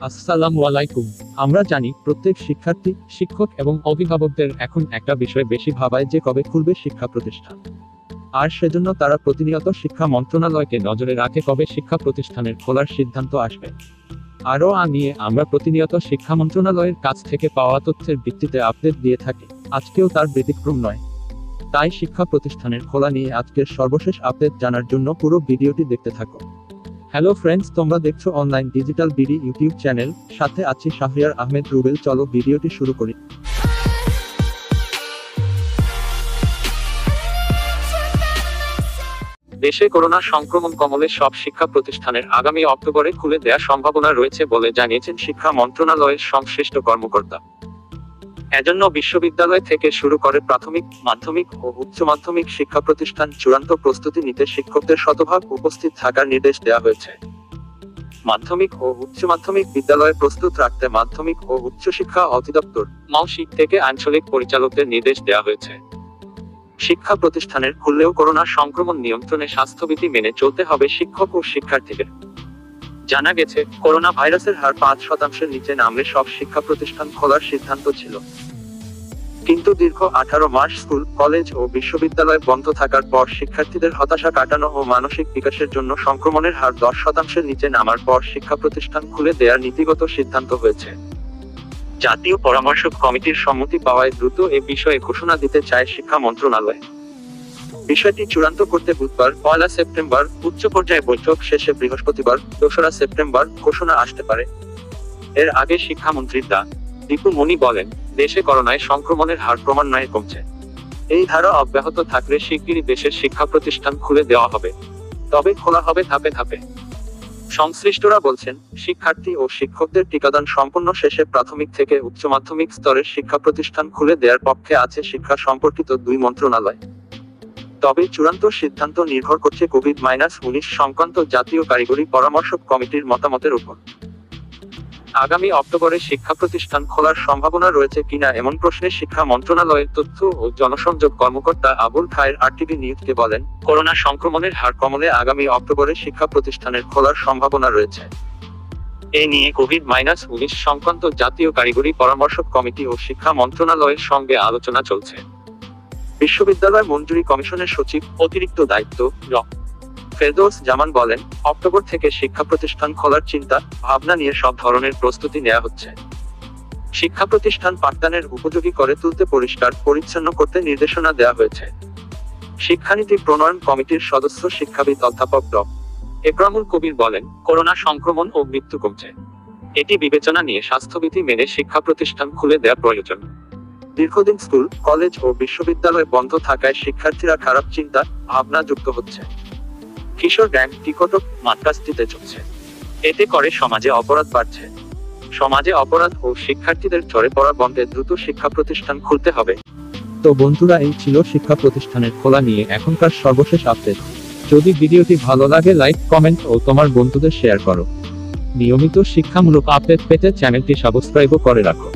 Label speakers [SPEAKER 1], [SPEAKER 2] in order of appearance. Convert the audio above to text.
[SPEAKER 1] আসসালামু আলাইকুম। আমরা জানি প্রত্যেক শিক্ষার্থী, শিক্ষক এবং অভিভাবকদের এখন একটা বিষয় বেশি ভাবায় যে কবে খুলবে শিক্ষা প্রতিষ্ঠান। আর সেজন্য তারা প্রতিনিয়ত শিক্ষা মন্ত্রণালয়কে নজরে রাখে কবে শিক্ষা প্রতিষ্ঠানের খোলার সিদ্ধান্ত আসবে। আরও আ নিয়ে আমরা প্রতিনিয়ত শিক্ষা মন্ত্রণালয়ের কাছ থেকে পাওয়া তথ্যের ভিত্তিতে আপডেট দিয়ে থাকি। আজকেও তার ব্যতিক্রম নয়। তাই শিক্ষা প্রতিষ্ঠানের খোলা নিয়ে আজকের সর্বশেষ আপডেট জানার জন্য পুরো ভিডিওটি দেখতে থাকো হ্যালো ফ্রেন্ডস তোমরা দেখছ online digital BD YouTube channel সাথে আছি শাহরিয়ার আহমেদ রুবেল, চলো ভিডিওটি শুরু করি। দেশে করোনা সংক্রমণ কমলে সব শিক্ষা প্রতিষ্ঠানের আগামী অক্টোবরে খুলে দেওয়ার সম্ভাবনা রয়েছে বলে জানিয়েছেন শিক্ষা মন্ত্রণালয়ের সংশ্লিষ্ট কর্মকর্তা। এজন্য বিশ্ববিদ্যালয় থেকে শুরু করে প্রাথমিক মাধ্যমিক ও উচ্চ মাধ্যমিক শিক্ষা প্রতিষ্ঠান চূড়ান্ত প্রস্তুতি নিতে শিক্ষকদের শতভাগ উপস্থিত থাকার নির্দেশ দেওয়া হয়েছে। মাধ্যমিক ও উচ্চ মাধ্যমিক বিদ্যালয়ে প্রস্তুত রাখতে মাধ্যমিক ও উচ্চ শিক্ষা অধিদপ্তর মাউশিক থেকে আঞ্চলিক পরিচালকদের নির্দেশ দেওয়া হয়েছে। শিক্ষা প্রতিষ্ঠানের খুললেও করোনা সংক্রমণ নিয়ন্ত্রণে স্বাস্থ্যবিধি মেনে চলতে হবে শিক্ষক ও শিক্ষার্থীদের। জানা গেছে করোনা ভাইরাসের হার পাঁচ শতাংশের নিচে নামলে সব শিক্ষা প্রতিষ্ঠান খোলার সিদ্ধান্ত ছিল। কিন্তু দীর্ঘ আঠারো মাস স্কুল, কলেজ ও বিশ্ববিদ্যালয় বন্ধ থাকার পর শিক্ষার্থীদের হতাশা কাটানো ও মানসিক বিকাশের জন্য সংক্রমণের হার দশ শতাংশের নিচে নামার পর শিক্ষা প্রতিষ্ঠান খুলে দেওয়ার নীতিগত সিদ্ধান্ত হয়েছে। জাতীয় পরামর্শক কমিটির সম্মতি পাওয়ায় দ্রুত এ বিষয়ে ঘোষণা দিতে চায় শিক্ষা মন্ত্রণালয়। বিষয়টি চূড়ান্ত করতে বুধবার পয়লা সেপ্টেম্বর উচ্চ পর্যায়ে বৈঠক শেষে বৃহস্পতিবার দোসরা সেপ্টেম্বর ঘোষণা আসতে পারে। এর আগে শিক্ষামন্ত্রী দা দীপু মনি বলেন, দেশে করোনায় সংক্রমণের হার ক্রমান্বয়ে কমছে। এই ধারা অব্যাহত থাকলে শিগগিরই দেশের শিক্ষা প্রতিষ্ঠান খুলে দেওয়া হবে। তবে খোলা হবে ধাপে ধাপে। সংশ্লিষ্টরা বলছেন, শিক্ষার্থী ও শিক্ষকদের টিকাদান সম্পন্ন শেষে প্রাথমিক থেকে উচ্চ মাধ্যমিক স্তরের শিক্ষা প্রতিষ্ঠান খুলে দেওয়ার পক্ষে আছে শিক্ষা সম্পর্কিত দুই মন্ত্রণালয়। তবে চূড়ান্ত সিদ্ধান্ত নির্ভর করছে কোভিড মাইনাস উনিশ সংক্রান্ত জাতীয় কারিগরি পরামর্শক কমিটির মতামতের উপর। আগামী অক্টোবরে শিক্ষা প্রতিষ্ঠান খোলার সম্ভাবনা রয়েছে কিনা এমন প্রশ্নে শিক্ষা মন্ত্রণালয়ের তথ্য ও জনসংযোগ কর্মকর্তা আবুল খায়ের আরটিভি নিউজকে বলেন, করোনা সংক্রমণের হার কমলে আগামী অক্টোবরে শিক্ষা প্রতিষ্ঠানের খোলার সম্ভাবনা রয়েছে। এ নিয়ে কোভিড মাইনাস উনিশ সংক্রান্ত জাতীয় কারিগরি পরামর্শক কমিটি ও শিক্ষা মন্ত্রণালয়ের সঙ্গে আলোচনা চলছে। বিশ্ববিদ্যালয় মঞ্জুরি কমিশনের সচিব অতিরিক্ত দায়িত্ব ড। ফেরদৌস জামান বলেন, অক্টোবর থেকে শিক্ষা প্রতিষ্ঠান খোলার চিন্তা, ভাবনা নিয়ে সব ধরনের প্রস্তুতি নেওয়া হচ্ছে। শিক্ষা প্রতিষ্ঠান পাঠদানের উপযোগী করে তুলতে পরিষ্কার, পরিচ্ছন্ন করতে নির্দেশনা দেওয়া হয়েছে। শিক্ষানীতি প্রণয়ন কমিটির সদস্য শিক্ষাবিদ অধ্যাপক ড। একরামুল কবির বলেন, করোনা সংক্রমণ ও মৃত্যু কমছে। এটি বিবেচনা নিয়ে স্বাস্থ্যবিধি মেনে শিক্ষা প্রতিষ্ঠান খুলে দেওয়া প্রয়োজন। দীর্ঘদিন স্কুল, কলেজ ও বিশ্ববিদ্যালয় বন্ধ থাকায় শিক্ষার্থীরা খারাপ চিন্তা, ভাবনা যুক্ত হচ্ছে। কিশোর গ্যাং টিকটক মাতকাস্তিতে চলছে। এতে করে সমাজে অপরাধ বাড়ছে। সমাজে অপরাধ ও শিক্ষার্থীদের চড়ে পড়া বন্ধে দ্রুত শিক্ষা প্রতিষ্ঠান খুলতে হবে। তো বন্ধুরা, এই ছিল শিক্ষা প্রতিষ্ঠানের খোলা নিয়ে এখনকার সর্বশেষ আপডেট। যদি ভিডিওটি ভালো লাগে, লাইক, কমেন্ট ও তোমার বন্ধুদের শেয়ার করো। নিয়মিত শিক্ষামূলক আপডেট পেতে চ্যানেলটি সাবস্ক্রাইবও করে রাখো।